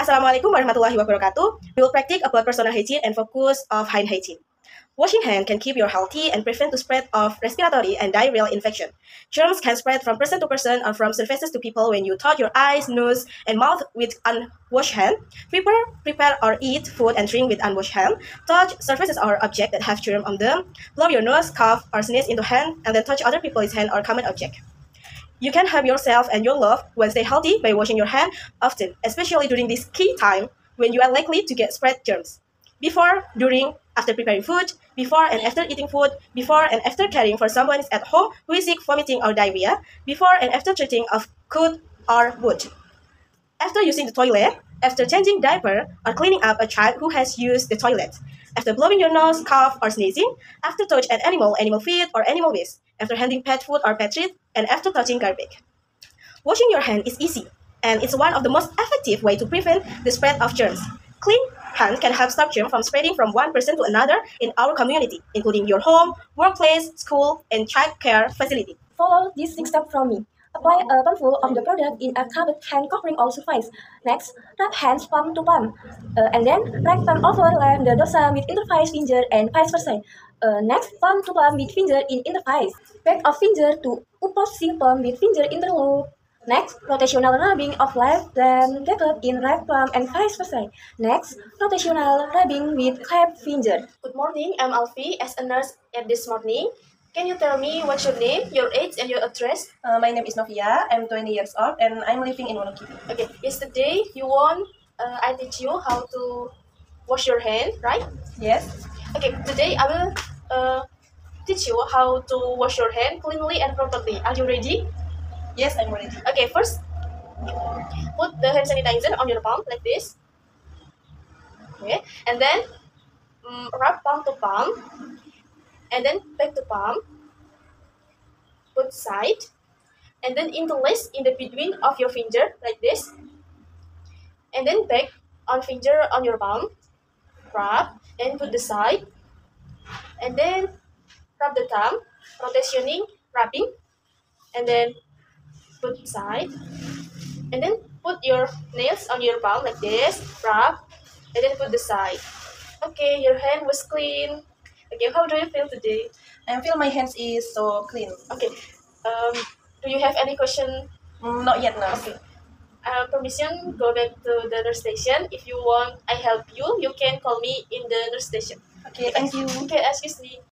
Assalamualaikum warahmatullahi wabarakatuh. We will practice about personal hygiene and focus of hand hygiene. Washing hand can keep you healthy and prevent the spread of respiratory and diarrheal infection. Germs can spread from person to person or from surfaces to people when you touch your eyes, nose, and mouth with unwashed hand. Prepare, prepare or eat food and drink with unwashed hand. Touch surfaces or objects that have germ on them. Blow your nose, cough, or sneeze into hand, and then touch other people's hand or common object. You can help yourself and your loved ones stay healthy by washing your hand often, especially during this key time when you are likely to get spread germs. Before, during, after preparing food, before and after eating food, before and after caring for someone at home who is sick, vomiting, or diarrhea, before and after treating of cold or wound. After using the toilet, after changing diaper or cleaning up a child who has used the toilet, after blowing your nose, cough, or sneezing, after touch an animal, animal feed, or animal waste, after handling pet food or pet treat, and after touching garbage. Washing your hand is easy, and it's one of the most effective way to prevent the spread of germs. Clean hands can help stop germs from spreading from one person to another in our community, including your home, workplace, school, and child care facility. Follow these six steps from me. Apply a palmful of the product in a covered hand covering all surface. Next, rub hands palm to palm. Uh, and then, right palm overlap the dorsum with interface finger and vice versa. Uh, next, palm to palm with finger in interface. Back of finger to opposing palm with finger interloop. Next, rotational rubbing of left then gathered in right palm and vice versa. Next, rotational rubbing with clap finger. Good morning, I'm Alfie as a nurse at this morning. Can you tell me what's your name, your age, and your address? Uh, my name is Novia. I'm 20 years old and I'm living in Wonogiri. Okay, yesterday you want uh, I teach you how to wash your hand, right? Yes. Okay, today I will uh, teach you how to wash your hand cleanly and properly. Are you ready? Yes, I'm ready. Okay, first put the hand sanitizer on your palm like this. Okay, and then um, rub palm to palm and then back to palm, put side, and then interlace in the between of your finger like this, and then back on finger on your palm, rub. And put the side, and then rub the thumb, rotationing, rubbing, and then put side, and then put your nails on your palm like this, rub, and then put the side. Okay, your hand was clean. Okay, how do you feel today? I feel my hands is so clean. Okay. Um, do you have any question? Mm, not yet, no. Okay. Uh, permission, go back to the nurse station. If you want I help you, you can call me in the nurse station. Okay, thank you. Okay, excuse me.